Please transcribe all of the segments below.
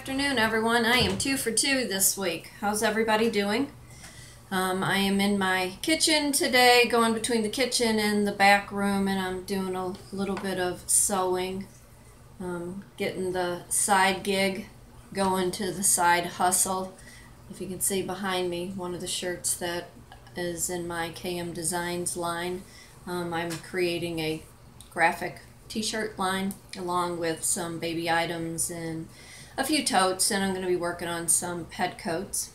afternoon, everyone. I am two for two this week. How's everybody doing? Um, I am in my kitchen today, going between the kitchen and the back room, and I'm doing a little bit of sewing, um, getting the side gig going to the side hustle. If you can see behind me, one of the shirts that is in my KM Designs line, um, I'm creating a graphic t-shirt line along with some baby items and a few totes and I'm going to be working on some pet coats.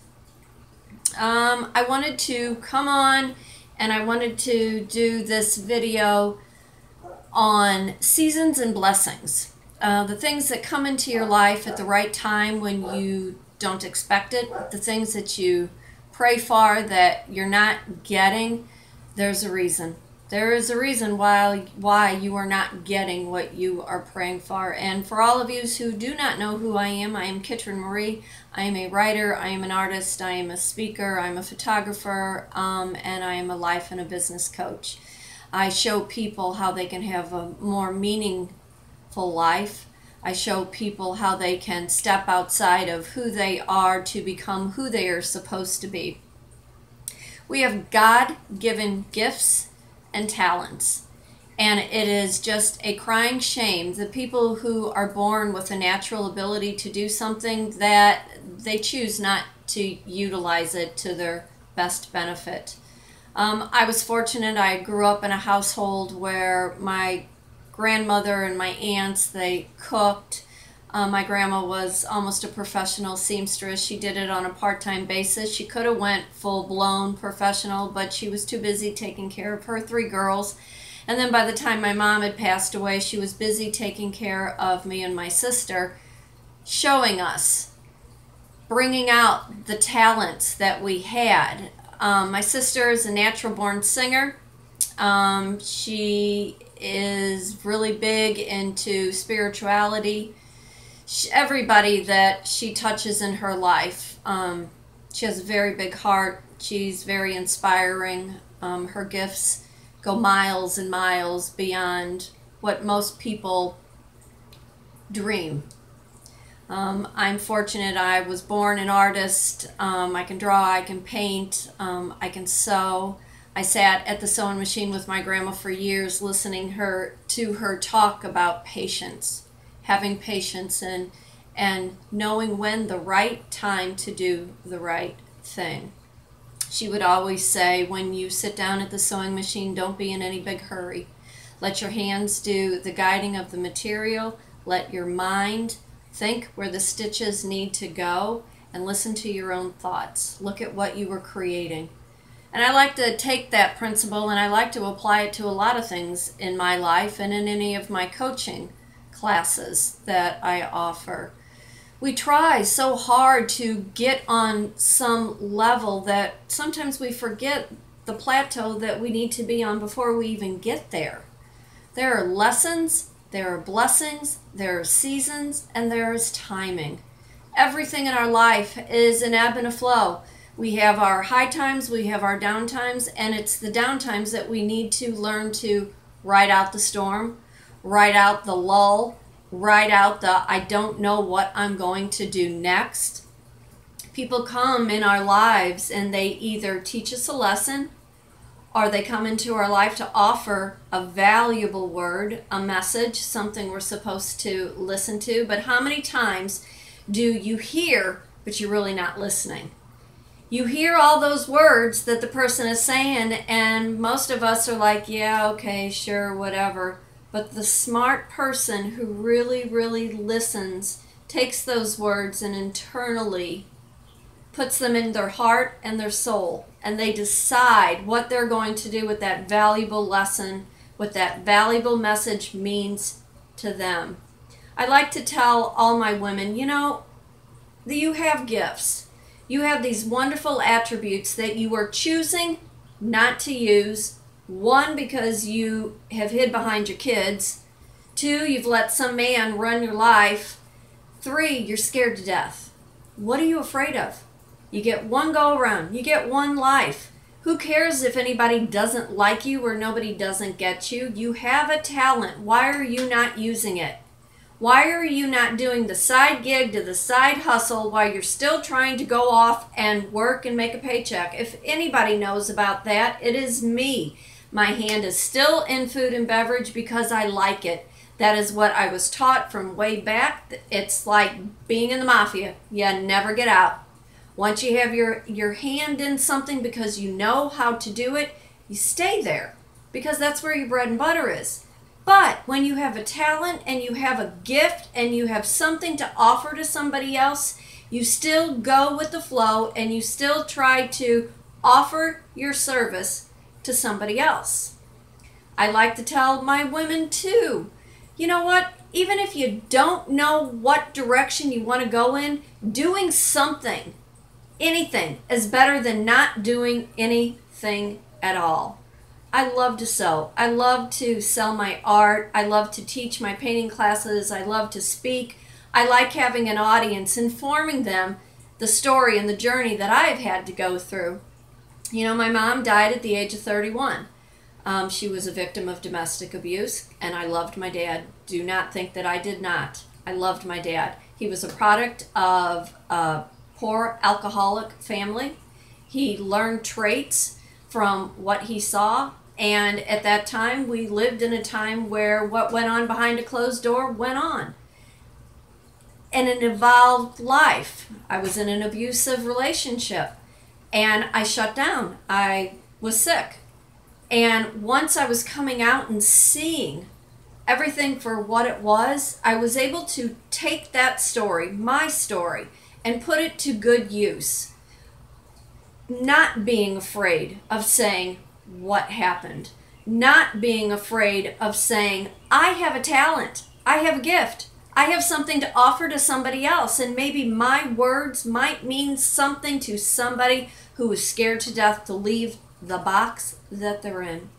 Um, I wanted to come on and I wanted to do this video on seasons and blessings. Uh, the things that come into your life at the right time when you don't expect it, the things that you pray for that you're not getting, there's a reason. There is a reason why why you are not getting what you are praying for. And for all of you who do not know who I am, I am Kitryn Marie. I am a writer, I am an artist, I am a speaker, I'm a photographer, um, and I am a life and a business coach. I show people how they can have a more meaningful life. I show people how they can step outside of who they are to become who they are supposed to be. We have God given gifts and talents. And it is just a crying shame the people who are born with a natural ability to do something that they choose not to utilize it to their best benefit. Um, I was fortunate. I grew up in a household where my grandmother and my aunts they cooked. Uh, my grandma was almost a professional seamstress. She did it on a part-time basis. She could have went full-blown professional, but she was too busy taking care of her three girls. And then by the time my mom had passed away, she was busy taking care of me and my sister, showing us, bringing out the talents that we had. Um, my sister is a natural born singer. Um, she is really big into spirituality she, everybody that she touches in her life. Um, she has a very big heart. She's very inspiring. Um, her gifts go miles and miles beyond what most people dream. Um, I'm fortunate I was born an artist. Um, I can draw, I can paint, um, I can sew. I sat at the sewing machine with my grandma for years listening her to her talk about patience having patience and and knowing when the right time to do the right thing. She would always say, when you sit down at the sewing machine, don't be in any big hurry. Let your hands do the guiding of the material. Let your mind think where the stitches need to go and listen to your own thoughts. Look at what you were creating. And I like to take that principle and I like to apply it to a lot of things in my life and in any of my coaching classes that I offer. We try so hard to get on some level that sometimes we forget the plateau that we need to be on before we even get there. There are lessons, there are blessings, there are seasons, and there is timing. Everything in our life is an ebb and a flow. We have our high times, we have our down times, and it's the down times that we need to learn to ride out the storm, write out the lull, write out the I don't know what I'm going to do next. People come in our lives and they either teach us a lesson or they come into our life to offer a valuable word, a message, something we're supposed to listen to. But how many times do you hear, but you're really not listening? You hear all those words that the person is saying, and most of us are like, yeah, okay, sure, whatever. But the smart person who really, really listens takes those words and internally puts them in their heart and their soul. And they decide what they're going to do with that valuable lesson, what that valuable message means to them. I like to tell all my women, you know, that you have gifts. You have these wonderful attributes that you are choosing not to use one, because you have hid behind your kids. Two, you've let some man run your life. Three, you're scared to death. What are you afraid of? You get one go around, you get one life. Who cares if anybody doesn't like you or nobody doesn't get you? You have a talent. Why are you not using it? Why are you not doing the side gig to the side hustle while you're still trying to go off and work and make a paycheck? If anybody knows about that, it is me. My hand is still in food and beverage because I like it. That is what I was taught from way back. It's like being in the mafia. You never get out. Once you have your, your hand in something because you know how to do it, you stay there because that's where your bread and butter is. But when you have a talent and you have a gift and you have something to offer to somebody else, you still go with the flow and you still try to offer your service to somebody else. I like to tell my women too you know what? Even if you don't know what direction you want to go in, doing something, anything, is better than not doing anything at all. I love to sew. I love to sell my art. I love to teach my painting classes. I love to speak. I like having an audience, informing them the story and the journey that I've had to go through. You know, my mom died at the age of 31. Um, she was a victim of domestic abuse, and I loved my dad. Do not think that I did not. I loved my dad. He was a product of a poor alcoholic family. He learned traits from what he saw, and at that time, we lived in a time where what went on behind a closed door went on. And an evolved life. I was in an abusive relationship, and I shut down. I was sick and once I was coming out and seeing everything for what it was, I was able to take that story, my story, and put it to good use. Not being afraid of saying what happened, not being afraid of saying, I have a talent, I have a gift. I have something to offer to somebody else, and maybe my words might mean something to somebody who is scared to death to leave the box that they're in.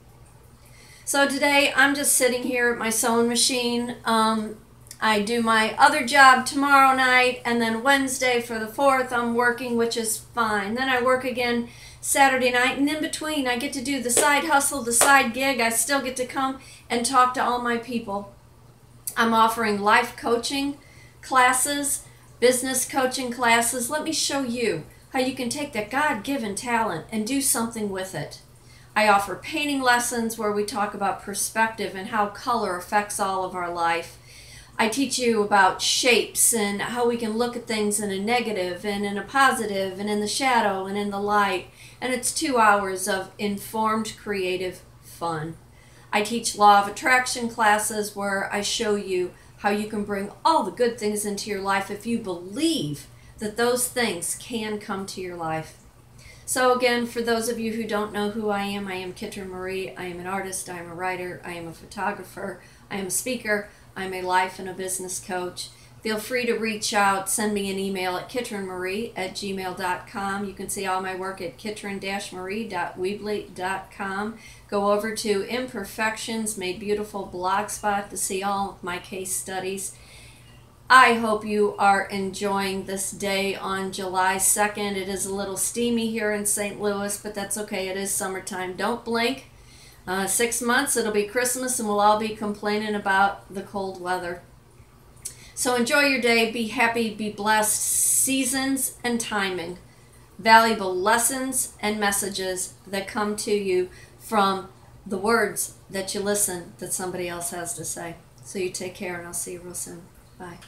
So today I'm just sitting here at my sewing machine. Um, I do my other job tomorrow night, and then Wednesday for the 4th I'm working, which is fine. Then I work again Saturday night, and in between I get to do the side hustle, the side gig. I still get to come and talk to all my people. I'm offering life coaching classes, business coaching classes. Let me show you how you can take that God given talent and do something with it. I offer painting lessons where we talk about perspective and how color affects all of our life. I teach you about shapes and how we can look at things in a negative and in a positive and in the shadow and in the light. And it's two hours of informed creative fun. I teach law of attraction classes where I show you how you can bring all the good things into your life if you believe that those things can come to your life. So, again, for those of you who don't know who I am, I am Kitryn Marie. I am an artist, I am a writer, I am a photographer, I am a speaker, I'm a life and a business coach. Feel free to reach out, send me an email at kitrynmarie at gmail.com. You can see all my work at kitryn-marie.weebly.com. Go over to Imperfections Made Beautiful blogspot to see all of my case studies. I hope you are enjoying this day on July 2nd. It is a little steamy here in St. Louis, but that's okay. It is summertime. Don't blink. Uh, six months, it'll be Christmas, and we'll all be complaining about the cold weather. So enjoy your day. Be happy. Be blessed. Seasons and timing. Valuable lessons and messages that come to you from the words that you listen that somebody else has to say. So you take care, and I'll see you real soon. Bye.